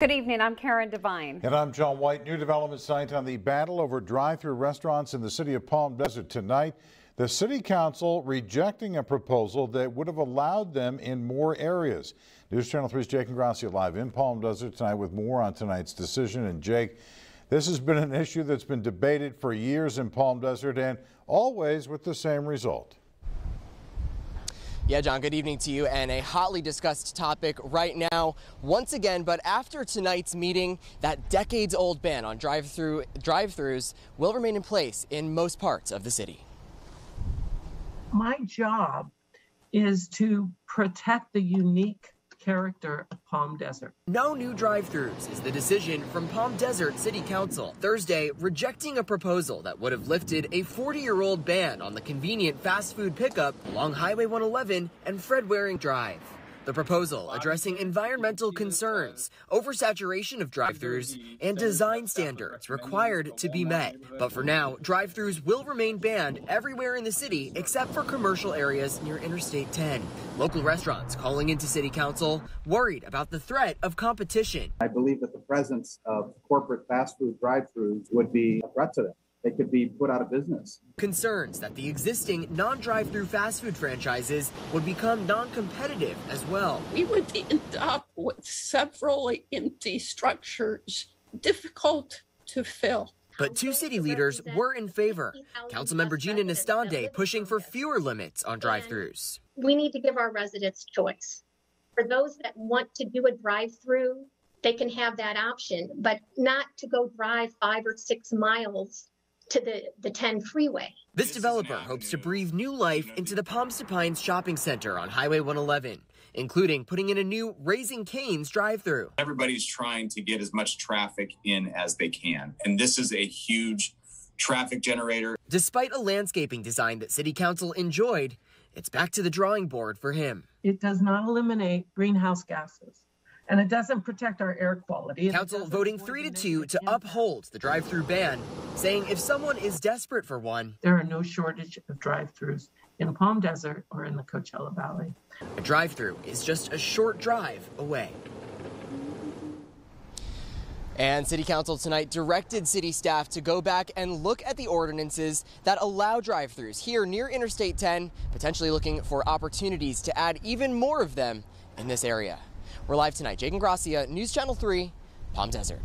Good evening. I'm Karen Devine. And I'm John White. New development site on the battle over drive-through restaurants in the city of Palm Desert tonight. The city council rejecting a proposal that would have allowed them in more areas. News Channel 3's Jake Ingrassia live in Palm Desert tonight with more on tonight's decision. And Jake, this has been an issue that's been debated for years in Palm Desert and always with the same result. Yeah, John, good evening to you. And a hotly discussed topic right now, once again, but after tonight's meeting, that decades old ban on drive-through drive-throughs will remain in place in most parts of the city. My job is to protect the unique character of Palm Desert. No new drive-throughs is the decision from Palm Desert City Council Thursday rejecting a proposal that would have lifted a 40-year-old ban on the convenient fast food pickup along Highway 111 and Fred Waring Drive. The proposal addressing environmental concerns, oversaturation of drive-throughs, and design standards required to be met. But for now, drive-throughs will remain banned everywhere in the city except for commercial areas near Interstate 10. Local restaurants calling into city council worried about the threat of competition. I believe that the presence of corporate fast food drive-throughs would be a threat to them they could be put out of business. Concerns that the existing non drive through fast food franchises would become non competitive as well. We would end up with several empty structures, difficult to fill. But two city leaders were in favor. Councilmember Gina Nestande pushing for fewer limits on drive throughs. We need to give our residents choice. For those that want to do a drive through, they can have that option, but not to go drive five or six miles to the, the 10 freeway. This developer hopes to breathe new life into the Palms to Pines shopping center on Highway 111, including putting in a new Raising Cane's drive through. Everybody's trying to get as much traffic in as they can, and this is a huge traffic generator. Despite a landscaping design that City Council enjoyed, it's back to the drawing board for him. It does not eliminate greenhouse gases and it doesn't protect our air quality. Council voting three to two to uphold the drive-through ban, saying if someone is desperate for one, there are no shortage of drive-throughs in Palm Desert or in the Coachella Valley. A drive-through is just a short drive away. And City Council tonight directed city staff to go back and look at the ordinances that allow drive throughs here near Interstate 10, potentially looking for opportunities to add even more of them in this area. We're live tonight. Jake Ingrassia, News Channel 3, Palm Desert.